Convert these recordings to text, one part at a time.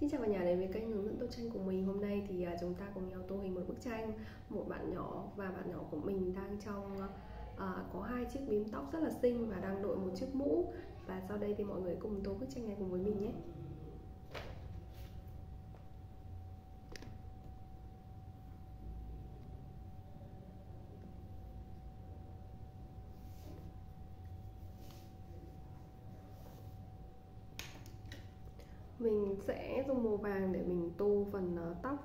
Xin chào cả nhà đến với kênh hướng dẫn tô tranh của mình. Hôm nay thì à, chúng ta cùng nhau tô hình một bức tranh. Một bạn nhỏ và bạn nhỏ của mình đang trong à, Có hai chiếc bím tóc rất là xinh và đang đội một chiếc mũ. Và sau đây thì mọi người cùng tô bức tranh này cùng với mình nhé. Mình sẽ dùng màu vàng để mình tô phần ờ, tóc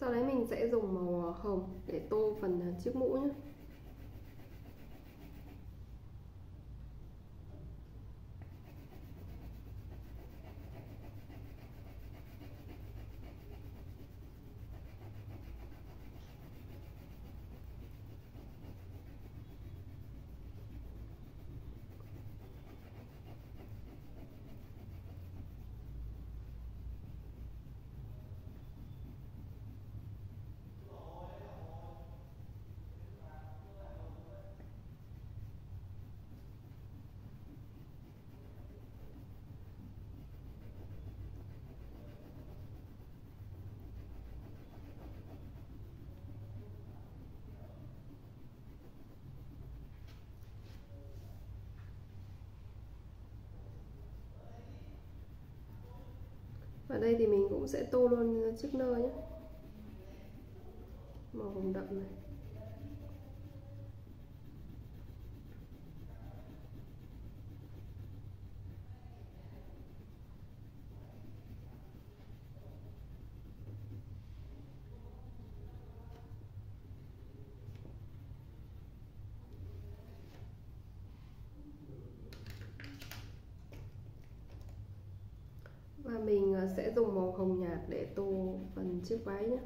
sau đấy mình sẽ dùng màu hồng để tô phần à, chiếc mũ nhé và đây thì mình cũng sẽ tô luôn chiếc nơ nhé. Màu hồng đậm này và mình ờ, sẽ dùng màu hồng nhạt để tô phần chiếc váy nhé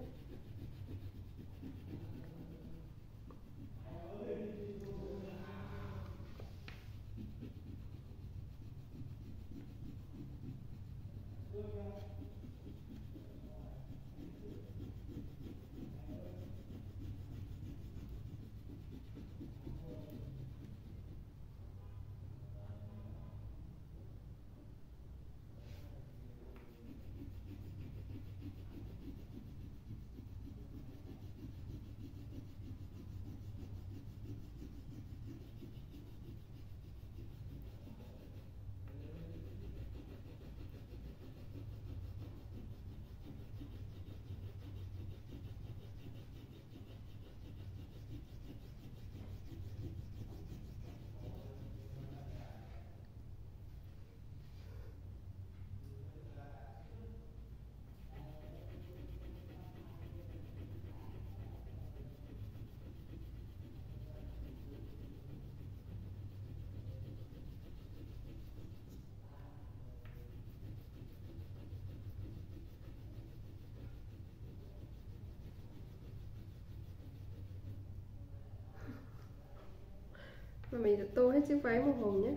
và mình sẽ tô hết chiếc váy màu hồng nhé.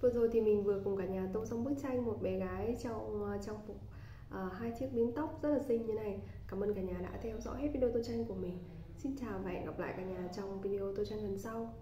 Vừa rồi thì mình vừa cùng cả nhà tô xong bức tranh một bé gái trong ờ, trang phục à, hai chiếc bím tóc rất là xinh như này. Cảm ơn cả nhà đã theo dõi hết video tô tranh của mình. Xin chào và hẹn gặp lại cả nhà trong video tô tranh lần sau.